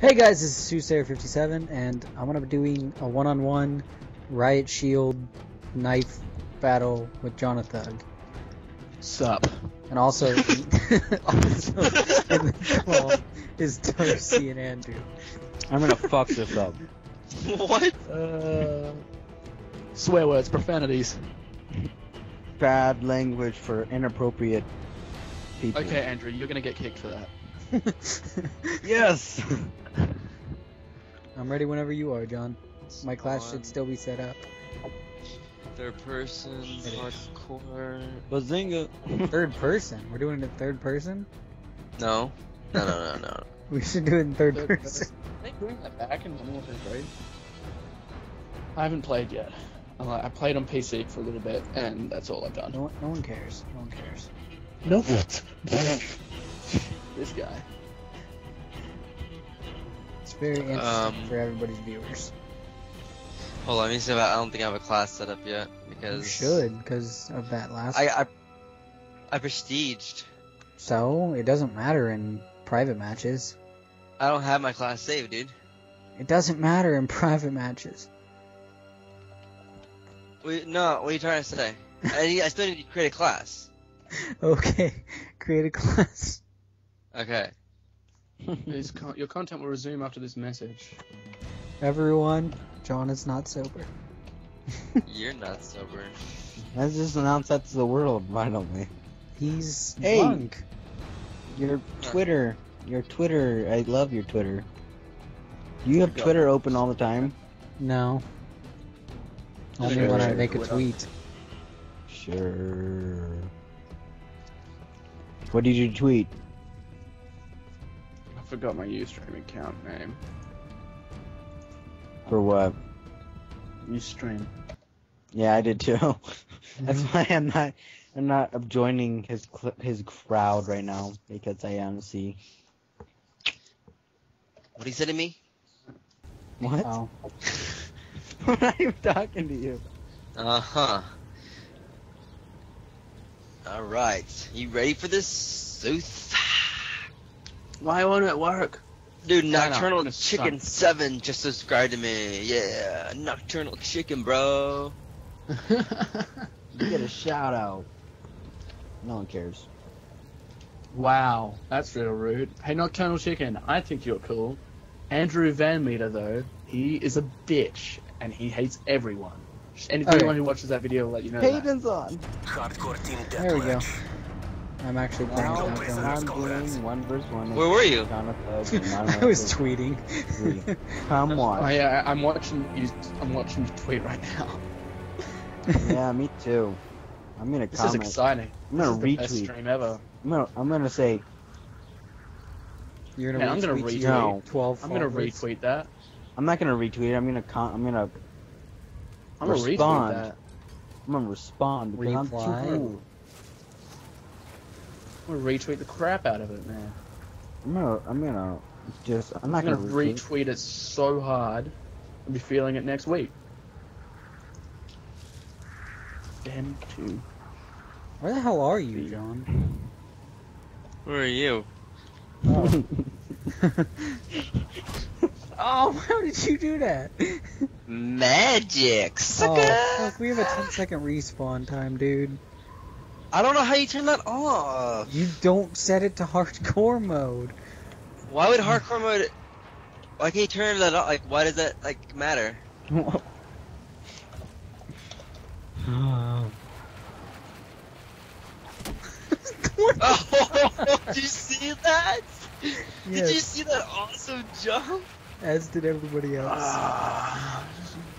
Hey guys, this is Soothsayer57, and I'm gonna be doing a one-on-one Riot Shield knife battle with Jonathug. Sup. And also, also in the call is Darcy and Andrew. I'm gonna fuck this up. What? Uh, swear words, profanities. Bad language for inappropriate people. Okay, Andrew, you're gonna get kicked for that. Yes. I'm ready whenever you are, John. My class On should still be set up. Third person, It is. hardcore. Bazinga. Third person. We're doing it in third person. No. No, no, no, no. We should do it in third Third person. Are they doing that back in Modern Warfare 3? I haven't played yet. I played on PC for a little bit, and that's all I've done. No, one- no one cares. No one cares. Nope. this guy. It's very interesting Um, for everybody's viewers. Hold on, let me see if I, I don't think I have a class set up yet because You should, because of that last. I I I prestiged. So it doesn't matter in private matches. I don't have my class saved, dude. It doesn't matter in private matches. Wait, no, what are you trying to say? I, need, I still need to create a class. Okay, create a class. Okay. His con- your content will resume after this message. Everyone, John is not sober. You're not sober. Let's just announce that to the world, why don't we? He's Hey. drunk. Your Twitter. Your Twitter. I love your Twitter. Do you have Go. Twitter open all the time? No. Only Sure. when I make a tweet. Sure. What did you tweet? I forgot my Ustream account name. For what? Ustream. Yeah, I did too. That's why I'm not. I'm not joining his cl- his crowd right now because I honestly. What he said to me? What? Oh. I'm not even talking to you. Uh huh. All right, you ready for this, Sooth? Why won't it work? Dude, Nocturnal Chicken sucks. Seven just subscribed to me. Yeah, Nocturnal Chicken, bro. You get a shout out. No one cares. wow, that's real rude. Hey, Nocturnal Chicken, I think you're cool. Andrew Van Meter, though, he is a bitch, and he hates everyone. And Okay. everyone who watches that video will let you know that. Hayden's on. Hardcore team There we go. Deathmatch. I'm actually playing Now Jonathug. I'm doing one versus one. Where were you? I was tweeting. Three. Come Oh, yeah, I- I'm watching you. I'm watching you tweet right now. yeah, me too. I'm gonna This comment. is exciting. I'm gonna This is the best stream ever. I'm gonna. I'm gonna say. You're gonna Man, I'm gonna retweet retweet. your 12 I'm gonna followers? retweet that. I'm not gonna retweet. it, I'm gonna. Con- I'm gonna. I'm gonna retweet Respond. that. I'm gonna respond because I'm too cool. I'm gonna retweet the crap out of it, man. I'm gonna. I'm gonna. Just. I'm I'm not gonna gonna, retweet. retweet it so hard. I'll be feeling it next week. M2. Where the hell are you, John? Where are you? Oh. oh, how did you do that? Magic, Oh, sucker. fuck, we have a 10 second respawn time, dude. I don't know how you turn that off. You don't set it to hardcore mode. Why would hardcore mode? Why can't you turn that off? Like, why does that like matter? Oh, did you see that? Did you see that awesome jump? as did everybody else. Ah.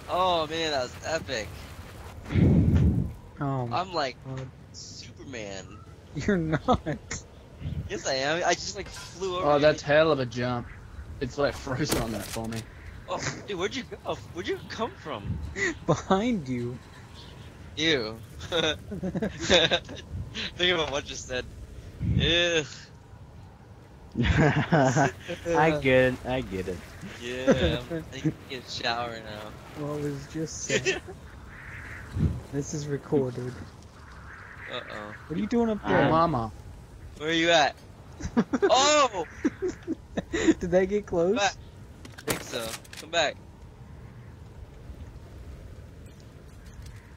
Oh man, that was epic. Oh I'm like god. Superman. You're not. Yes, I am. I just like flew over. Oh, that's hell of a jump. It's like frozen on that for me. Oh, dude, where'd you go? Where'd you come from? Behind you. Ew. Think about what you said. Ew. I get it. I get it. Yeah. I'm taking a shower now. What was just said. this is recorded. Uh oh. What are you doing up Oh, there? mama. Where are you at? Oh! Did that get close? Back. so. Come back.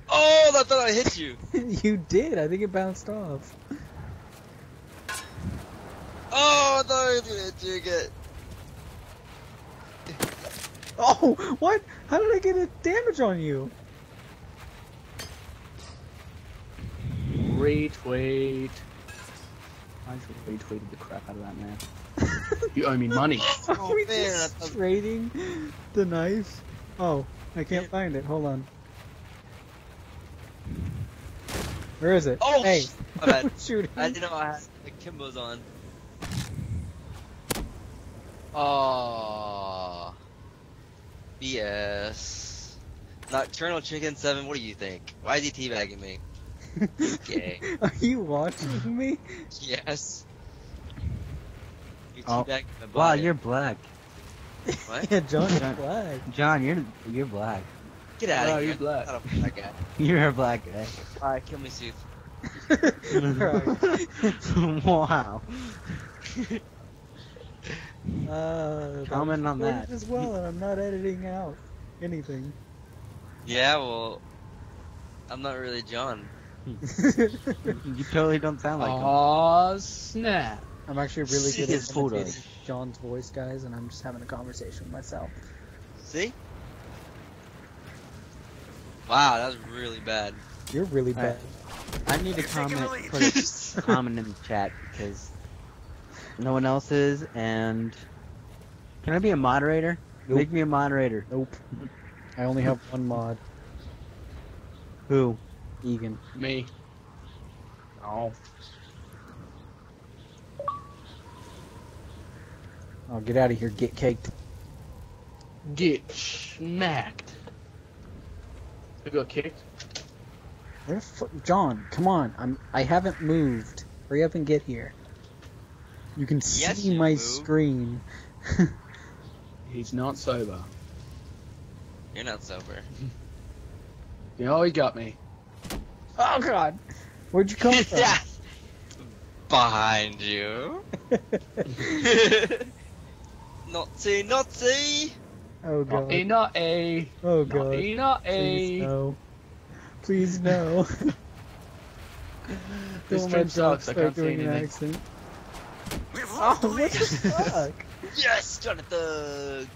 Oh, I thought I hit you. you did. I think it bounced off. Oh, I thought I was gonna hit you again. Oh, what? How did I get a damage on you? Retweet. I just retweeted the crap out of that man. You owe me money. Oh, we man, just trading the knife? Oh, I can't find it. Hold on. Where is it? Oh, hey, my bad. shooting. I didn't know I had the Kimbo's on. Oh. BS. Nocturnal Chicken 7, what do you think? Why is he teabagging me? Gay. Are you watching me? Yes. You Oh. teabagging Wow, you're black. What? Yeah, John John- Flag. John, you're you're black. Get out Oh, of here. you're black. Not a black guy. You're a black guy. Alright, kill me, Sooth. wow. Uh, Comment on that. as well, and I'm not editing out anything. Yeah, well, I'm not really John. Hmm. You totally don't sound like him. Aw, snap. I'm actually really See good his at photos. imitating John's voice, guys, and I'm just having a conversation with myself. See? Wow, that was really bad. You're really Alright. bad. I need to comment. Put a comment in the chat because no one else is, and can I be a moderator? Nope. Make me a moderator. Nope. I only have one mod, Who? Egan. Me. Oh. Oh, get out of here. Get caked. Get smacked. I got kicked. Where the fu- John, come on. I'm. I haven't moved. Hurry up and get here. You can Yes, see you my moved. screen. He's not sober. You're not sober. yeah, Oh, he got me. Oh God. Where'd you come from? yeah. Behind you. Naughty, naughty. oh God. A, not A. Oh Not God. A, not Please no. Please no. This Don't stream let John sucks, I start can't see doing an anything. accent. Oh, what the fuck? Yes, Jonathan.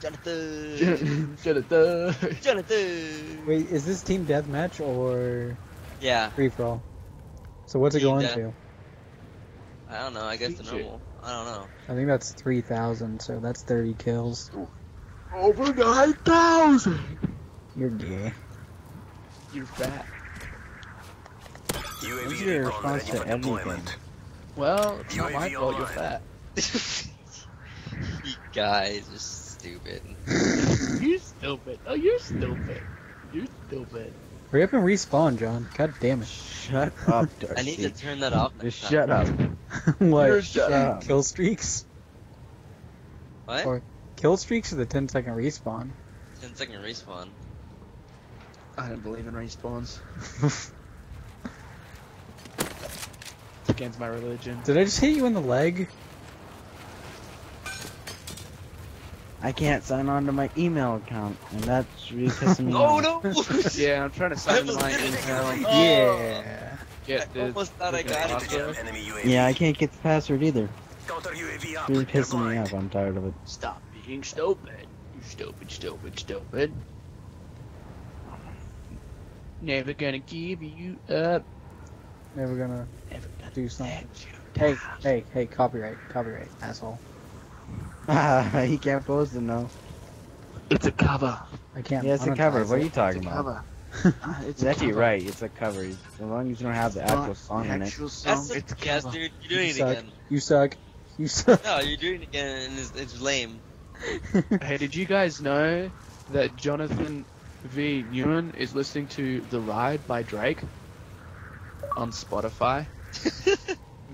Jonathan. Jonathan. Jonathan. Wait, is this team deathmatch or Yeah, free for all? So what's it going death- to? I don't know. I guess the Teach it. normal. I don't know. I think that's 3,000, so that's 30 kills. Over 9,000. You're gay. You're fat. What's your response to everything? Well, it's not my fault you're fat. you guys are stupid. You're stupid. Oh, you're stupid. You're stupid. Hurry up and respawn, John. God damn it. Shut up, Darcy. I need to turn that off. Just shut time. up. what? You're shut up. Kill streaks? What? Or- Kill streaks or the 10 second respawn? 10 second respawn. I don't believe in respawns. It's against my religion. Did I just hit you in the leg? I can't sign on to my email account, and that's really pissing me Oh off. no! Yeah, I'm trying to sign into my email. Oh. Yeah. Get I almost thought I got it. password. Enemy UAV. Yeah, I can't get the password either. Counter UAV. Really pissing me off. I'm tired of it. Stop being stupid. You stupid, stupid, stupid. Never gonna give you up. Never gonna Never gonna do something. Hey, hey, hey, copyright, copyright, asshole. he can't post it now. It's a cover. I can't. Yeah, it's a cover. monetize What are you talking It's a about? cover. it's It's actually right. It's a cover. As long as you don't have the actual song in it. Actual song. That's a it's a yes, cover. dude. You're doing You it suck. again. You suck. You suck. No, you're doing it again, and it's, it's lame. Hey, did you guys know that Jonathan V. Newman is listening to The Ride by Drake on Spotify?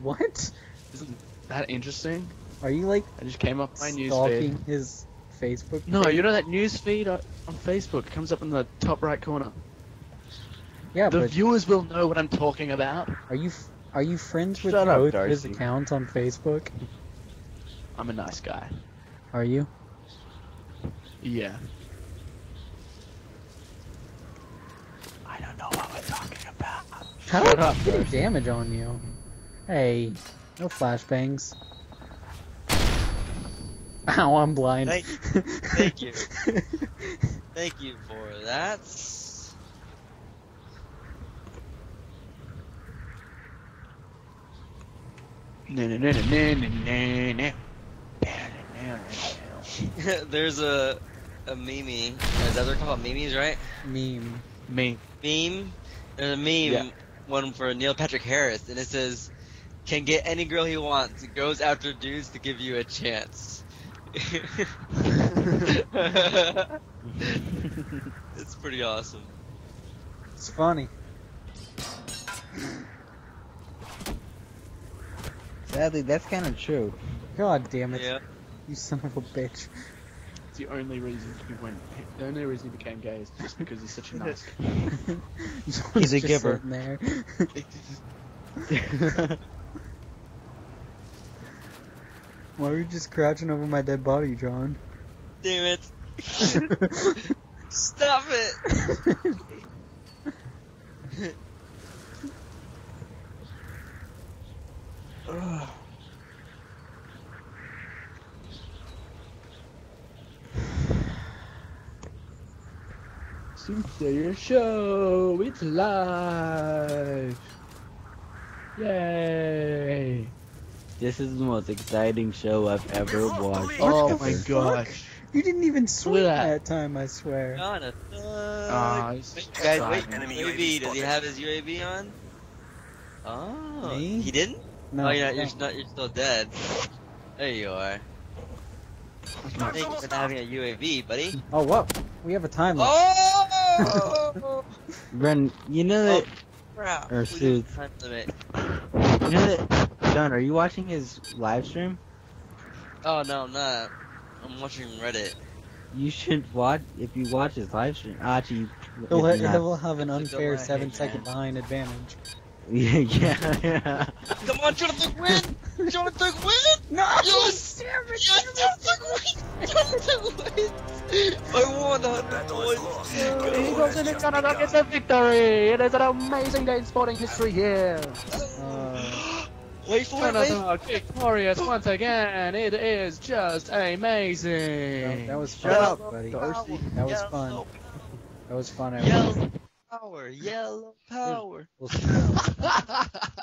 what? Isn't that interesting? Are you like I just came up my news stalking feed. his Facebook? No, page? you know that news feed on on Facebook comes up in the top right corner. Yeah, the but viewers will know what I'm talking about. are you are you friends with Shut up, both of his Darcy. accounts on Facebook? I'm a nice guy. Are you? Yeah. I don't know what we're talking about. How Shut I up, get damage on you? Hey, no flashbangs. Ow, I'm blind. Thank- thank you. Thank you for that. There's a a meme. Is that what they're called? Memes, right? Meme. Me. Meme. There's a meme. Yeah. One for Neil Patrick Harris, and it says, "Can get any girl he wants. Goes after dudes to give you a chance." it's pretty awesome. It's funny. Sadly, that's kind of true. God damn it. Yeah. You son of a bitch. It's the only reason he went. The only reason he became gay is just because he's such a nice. He's a giver. there. Why are you just crouching over my dead body, John? Damn it! Stop it! Soothsayer Show! It's live! Yay! This is the most exciting show I've ever watched. Oh the my fuck? gosh! You didn't even swing at- that time, I swear. Jonathan. Ah, he's Wait, guys, wait. exciting. Enemy UAV. UAV Does he have his UAV on? Oh, Me? he didn't? No, oh, you're not, no. you're not. You're still dead. There you are. Thank you for having a UAV, buddy. Oh, what? We have a time limit. Oh! Bren, you know that, Crap. Or We time limit. you know that, John, are you watching his live stream? Oh no, I'm not. I'm watching Reddit. You should watch, if you watch his live stream, ah, actually, He'll, ha- he'll have an unfair delay, seven man. behind advantage. yeah, yeah, yeah. Come on, Jonathan, win! Jonathan, win! No! Yes! Yes, Jonathan, win! Jonathan, win! I won the hundred points. He goes in and Canada gets a victory! It is an amazing day in sporting history here! Wait for it, wait. Canada victorious once again! It is just amazing! that, that was fun, up, buddy. Darcy. That was Yellow fun. That was fun. everyone. Yellow power, yellow power. We'll see.